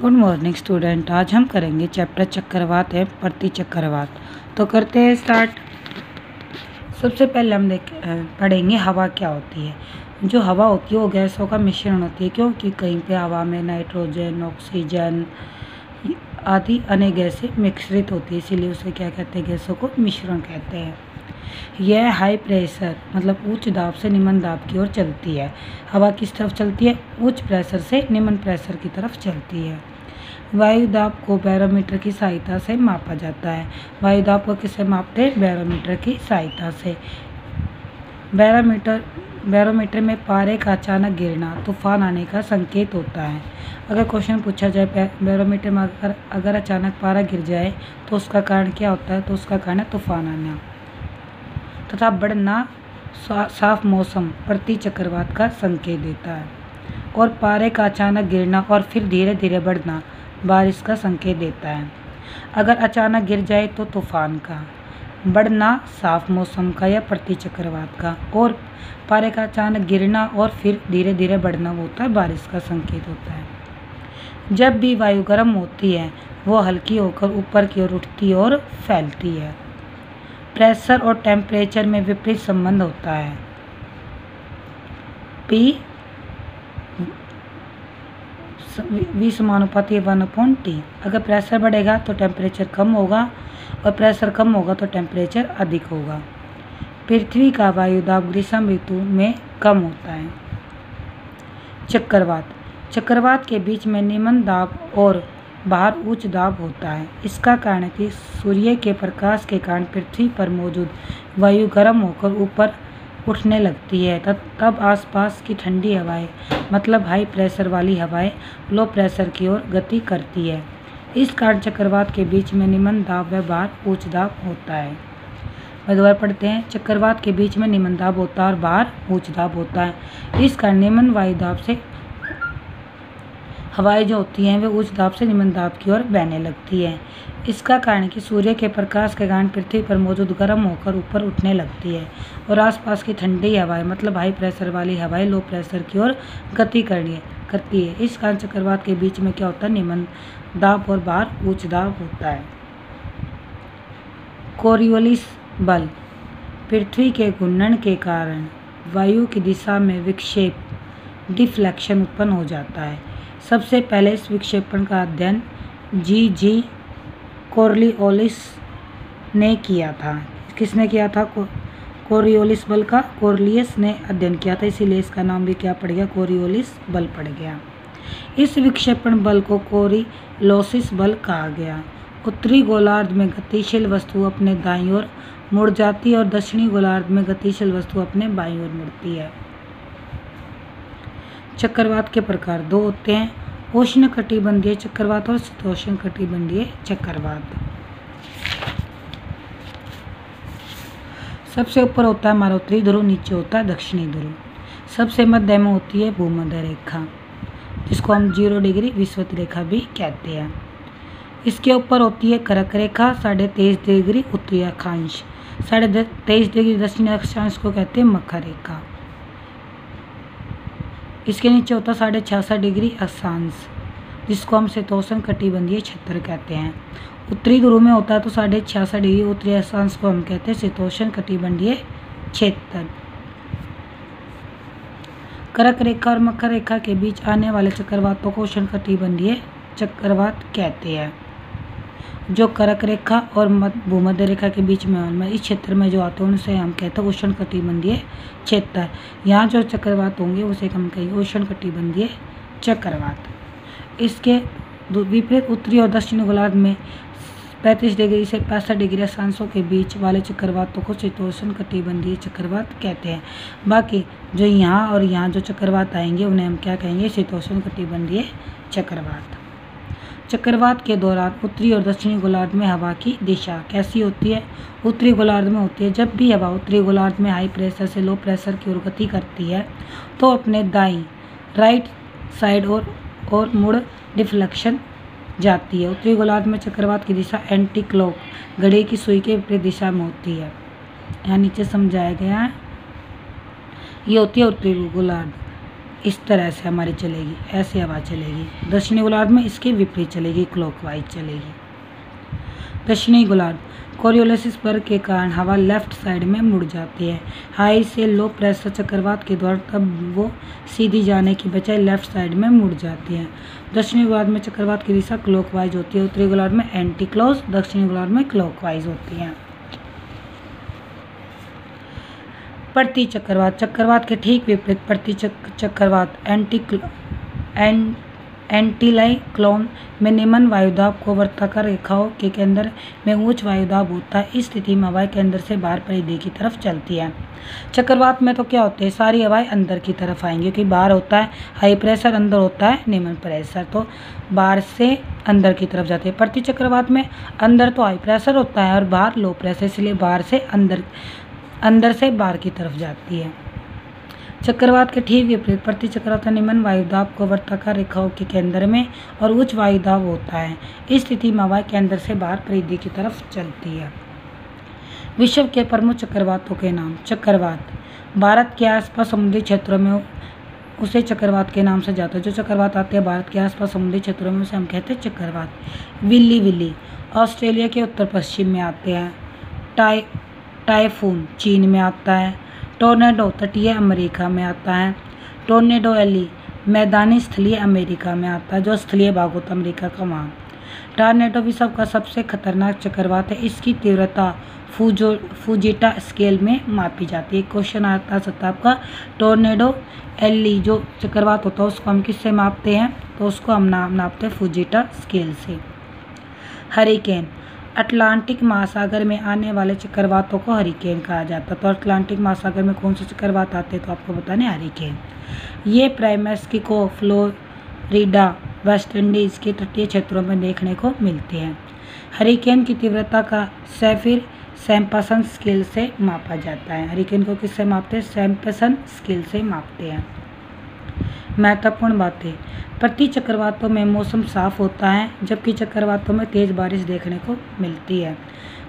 Good morning student आज हम करेंगे चैप्टर चक्रवात एवं प्रति चक्रवात। तो करते हैं स्टार्ट सबसे पहले हम देख पढ़ेंगे हवा क्या होती है। जो हवा होती है, वो गैसों का मिश्रण होती है। क्योंकि कहीं पे हवा में नाइट्रोजन ऑक्सीजन आदि अन्य गैसें मिश्रित होती है। इसीलिए उसे क्या कहते हैं? गैसों को मिश्रण कहते हैं। यह हाई प्रेशर मतलब उच्च दाब से निम्न दाब की ओर चलती है। हवा किस तरफ़ चलती है? उच्च प्रेशर से निम्न प्रेशर की तरफ़ चलती है। वायु दाब को बैरोमीटर की सहायता से मापा जाता है। वायु दाब को किससे मापते हैं? बैरोमीटर की सहायता से। बैरोमीटर बैरोमीटर में पारे का अचानक गिरना, तूफ़ान आने का संकेत होता है। अगर क्वेश्चन पूछा जाए बैरोमीटर में अगर अगर अचानक पारा गिर जाए तो उसका कारण क्या होता है? तो उसका कारण है तूफ़ान आना। तथा बढ़ना साफ़ मौसम प्रति चक्रवात का संकेत देता है। और पारे का अचानक गिरना और फिर धीरे धीरे बढ़ना बारिश का संकेत देता है। अगर अचानक गिर जाए तो तूफ़ान का। बढ़ना साफ़ मौसम का या प्रति चक्रवात का। और पारे का अचानक गिरना और फिर धीरे धीरे बढ़ना होता है बारिश का संकेत होता है। जब भी वायु गर्म होती है, वो हल्की होकर ऊपर की ओर उठती और फैलती है। प्रेशर और टेम्परेचर में विपरीत संबंध होता है। पी वी समानुपाती वन अपॉन टी अगर प्रेशर बढ़ेगा तो टेम्परेचर कम होगा और प्रेशर कम होगा तो टेम्परेचर अधिक होगा। पृथ्वी का वायुदाब ग्रीष्म ऋतु में कम होता है। चक्रवात। चक्रवात के बीच में निम्न दाब और बाहर उच्च दाब होता है। इसका कारण है कि सूर्य के प्रकाश के कारण पृथ्वी पर मौजूद वायु गर्म होकर ऊपर उठने लगती है तब तब आसपास की ठंडी हवाएँ मतलब हाई प्रेशर वाली हवाएँ लो प्रेशर की ओर गति करती है। इस कारण चक्रवात के बीच में निम्न दाब व बाहर उच्च दाब होता है। मैं दोबारा पढ़ते हैं। चक्रवात के बीच में निम्न दाब होता है और बाहर उच्च दाब होता है। इस कारण निम्न वायु दाब से हवाएँ जो होती हैं, वे उच्च दाब से निम्न दाब की ओर बहने लगती है। इसका कारण कि सूर्य के प्रकाश के कारण पृथ्वी पर मौजूद गर्म होकर ऊपर उठने लगती है और आसपास की ठंडी हवाएँ मतलब हाई प्रेशर वाली हवाएँ लो प्रेशर की ओर गति करनी, करती है। इस कारण चक्रवात के बीच में क्या होता है? निम्न दाब और बाहर उच्च दाब होता है। कोरियोलिस बल, पृथ्वी के घूर्णन के कारण वायु की दिशा में विक्षेप, डिफ्लेक्शन उत्पन्न हो जाता है। सबसे पहले इस विक्षेपण का अध्ययन जी जी कोरलियोलिस ने किया था। किसने किया था? कोरियोलिस बल का, कोरलियस ने अध्ययन किया था। इसीलिए इसका नाम भी क्या पड़ गया? कोरियोलिस बल पड़ गया। इस विक्षेपण बल को कोरिलोसिस बल कहा गया। उत्तरी गोलार्ध में गतिशील वस्तु अपने दाईं ओर मुड़ जाती है और दक्षिणी गोलार्ध में गतिशील वस्तु अपने बाईं ओर मुड़ती है। चक्रवात के प्रकार दो होते हैं। उष्ण कटिबंधीय चक्रवात और शीतोष्ण कटिबंधीय चक्रवात। सबसे ऊपर होता है हमारा उत्तरी ध्रुव, नीचे होता है दक्षिणी ध्रुव। सबसे मध्य में होती है भूमध्य रेखा, जिसको हम ज़ीरो डिग्री विश्वत रेखा भी कहते हैं। इसके ऊपर होती है कर्क रेखा, साढ़े तेईस डिग्री उत्तरी अक्षांश, साढ़े तेईस डिग्री दक्षिणी अक्षांश को कहते हैं मकर रेखा। इसके नीचे होता है साढ़े छियासठ डिग्री अक्षांश जिसको हम शीतोष्ण कटिबंधीय क्षेत्र कहते हैं। उत्तरी ध्रुव में होता है तो साढ़े छियासठ डिग्री उत्तरी अक्षांश को हम कहते हैं शीतोष्ण कटिबंधीय क्षेत्र। कर्क रेखा और मकर रेखा के बीच आने वाले चक्रवातों को उष्ण कटिबंधीय चक्रवात कहते हैं। जो करक रेखा और भूमध्य रेखा के बीच में इस क्षेत्र में जो आते हैं, उनसे हम कहते हैं उष्ण कटिबंधीय क्षेत्र। यहाँ जो चक्रवात होंगे, उसे हम कहेंगे उष्ण कटिबंधीय चक्रवात। इसके विपरीत उत्तरी और दक्षिणी गोलार्ध में पैंतीस डिग्री से पैंसठ डिग्री अक्षांशों के बीच वाले चक्रवातों को शीतोष्ण कटिबंधीय चक्रवात कहते हैं। बाकी जो यहाँ और यहाँ जो चक्रवात आएँगे, उन्हें हम क्या कहेंगे? शीतोष्ण कटिबंधीय चक्रवात। चक्रवात के दौरान उत्तरी और दक्षिणी गोलार्ध में हवा की दिशा कैसी होती है? उत्तरी गोलार्ध में होती है। जब भी हवा उत्तरी गोलार्ध में हाई प्रेशर से लो प्रेशर की ओर गति करती है तो अपने दाई राइट साइड और और मुड़ डिफ्लेक्शन जाती है। उत्तरी गोलार्ध में चक्रवात की दिशा एंटी क्लॉक घड़ी की सुई के विपरीत दिशा में होती है। यहाँ नीचे समझाया गया है। ये होती है उत्तरी गोलार्ध। इस तरह से हमारी चलेगी, ऐसे हवा चलेगी। दक्षिणी गोलार्ध में इसके विपरीत चलेगी क्लॉकवाइज चलेगी। दक्षिणी गोलार्ध कोरियोलिसिस पर के कारण हवा लेफ़्ट साइड में मुड़ जाती है। हाई से लो प्रेशर चक्रवात के द्वारा तब वो सीधी जाने की बजाय लेफ़्ट साइड में मुड़ जाती है। दक्षिणी गोलार्ध में चक्रवात की दिशा क्लॉकवाइज होती है। उत्तरी गोलार्ध में एंटी क्लॉज दक्षिणी गोलार्ध में क्लॉकवाइज होती है। प्रति चक्रवात चक्रवात के ठीक विपरीत प्रति चक्रवात, एंटी एंड एंटीलाई क्लोन में निम्न वायुदाब को वर्ताकार रेखाओं के केंद्र में उच्च वायुदाब होता है। इस स्थिति में हवाएँ केंद्र से बाहर परिधि की तरफ़ चलती है। चक्रवात में तो क्या होते हैं? सारी हवाएँ अंदर की तरफ़ आएँगी क्योंकि बाहर होता है, हाई प्रेशर अंदर होता है, निम्न प्रेशर। तो बाहर से अंदर की तरफ़ जाती है। प्रति चक्रवात में अंदर तो हाई प्रेशर होता है और बाहर लो प्रेशर, इसलिए बाहर से अंदर अंदर से बाहर की तरफ़ जाती है। चक्रवात के ठीक विपरीत प्रति चक्रवात निम्न वायुदाब को वर्ताकार रेखाओं के केंद्र में और उच्च वायुदाब होता है। इस स्थिति में हवा केंद्र से बाहर परिधि की तरफ़ चलती है। विश्व के प्रमुख चक्रवातों के नाम चक्रवात। भारत के आसपास समुद्री क्षेत्रों में उसे चक्रवात के नाम से जाता है। जो चक्रवात आते हैं, भारत के आसपास समुद्री क्षेत्रों में उसे हम कहते हैं चक्रवात। Willey Willey. ऑस्ट्रेलिया के उत्तर पश्चिम में आते हैं। टाई टाइफून चीन में आता है, टोर्नेडो तटीय अमेरिका में आता है, टोर्नेडो एली मैदानी स्थलीय अमेरिका में आता है, जो स्थलीय भाग होता अमेरिका का वहाँ। टॉर्नेडो विश्व का सबसे खतरनाक चक्रवात है, इसकी तीव्रता फूजो, फूजिटा स्केल में मापी जाती है। क्वेश्चन आता सकता है आपका टोर्नेडो एली जो चक्रवात होता है, उसको हम किससे मापते हैं? तो उसको हम नाम नापते हैं फूजिटा स्केल से। हरिकेन अटलांटिक महासागर में आने वाले चक्रवातों को हरिकेन कहा जाता है। तो अटलांटिक महासागर में कौन से चक्रवात आते हैं तो आपको बताने हरिकेन। ये प्राइमेस्किको फ्लोरिडा, वेस्ट इंडीज़ के तटीय क्षेत्रों में देखने को मिलते हैं। हरिकेन की तीव्रता का सैफिर सैम्पसन स्केल से मापा जाता है। हरिकेन को किससे मापते हैं? सैम्पसन स्केल से मापते हैं। महत्वपूर्ण बातें प्रति चक्रवातों में मौसम साफ़ होता है, जबकि चक्रवातों में तेज़ बारिश देखने को मिलती है।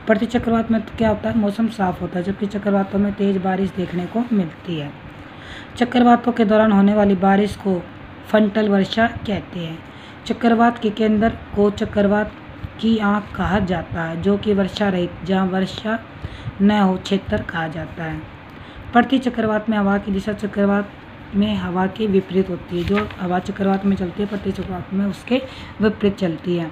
प्रति चक्रवात में तो क्या होता है? मौसम साफ़ होता है, जबकि चक्रवातों में तेज़ बारिश देखने को मिलती है। चक्रवातों के दौरान होने वाली बारिश को फंटल वर्षा कहते हैं। चक्रवात के केंद्र को चक्रवात की आँख कहा जाता है, जो कि वर्षा रहित, जहाँ वर्षा न हो, क्षेत्र कहा जाता है। प्रति चक्रवात में हवा की दिशा चक्रवात में हवा के विपरीत होती है, जो हवा चक्रवात में चलती है, प्रति चक्रवात में उसके विपरीत चलती है।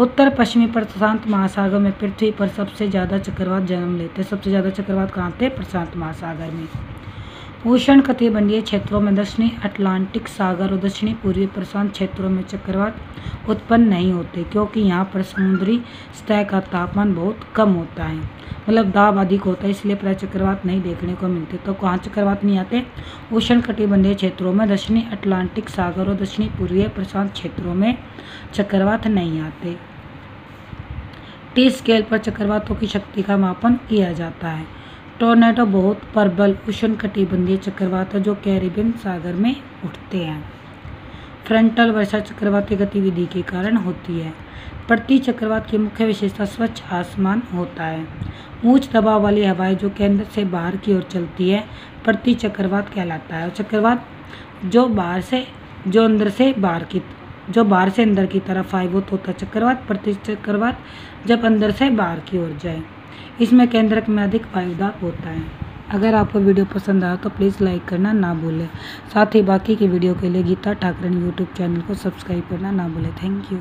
उत्तर, पश्चिमी प्रशांत महासागर में पृथ्वी पर सबसे ज़्यादा चक्रवात जन्म लेते हैं। सबसे ज़्यादा चक्रवात कहाँ थे प्रशांत महासागर में। उष्ण कटिबंधीय क्षेत्रों में दक्षिणी अटलांटिक सागर और दक्षिणी पूर्वी प्रशांत क्षेत्रों में चक्रवात उत्पन्न नहीं होते, क्योंकि यहाँ पर समुद्री सतह का तापमान बहुत कम होता है। मतलब दाब अधिक होता है, इसलिए प्राय चक्रवात नहीं देखने को मिलते। तो कहाँ चक्रवात नहीं आते? उष्ण कटिबंधीय क्षेत्रों में दक्षिणी अटलांटिक सागर और दक्षिणी पूर्वी प्रशांत क्षेत्रों में चक्रवात नहीं आते। टी स्केल पर चक्रवातों की शक्ति का मापन किया जाता है। टोर्नेडो बहुत प्रबल उष्ण कटिबंधीय चक्रवात है जो कैरिबियन सागर में उठते हैं। फ्रंटल वर्षा चक्रवाती गतिविधि के कारण होती है। प्रति चक्रवात की मुख्य विशेषता स्वच्छ आसमान होता है। ऊंच दबाव वाली हवाएँ जो केंद्र से बाहर की ओर चलती है, प्रति चक्रवात कहलाता है। चक्रवात जो बाहर से, जो अंदर से बाहर की, जो बाहर से अंदर की तरफ़ आए वो तो चक्रवात, प्रति चक्रवात जब अंदर से बाहर की ओर जाए। इसमें केंद्रक में अधिक फ़ायदा होता है। अगर आपको वीडियो पसंद आया तो प्लीज़ लाइक करना ना भूलें। साथ ही बाकी की वीडियो के लिए गीता ठाकरन यूट्यूब चैनल को सब्सक्राइब करना ना भूलें। Thank you.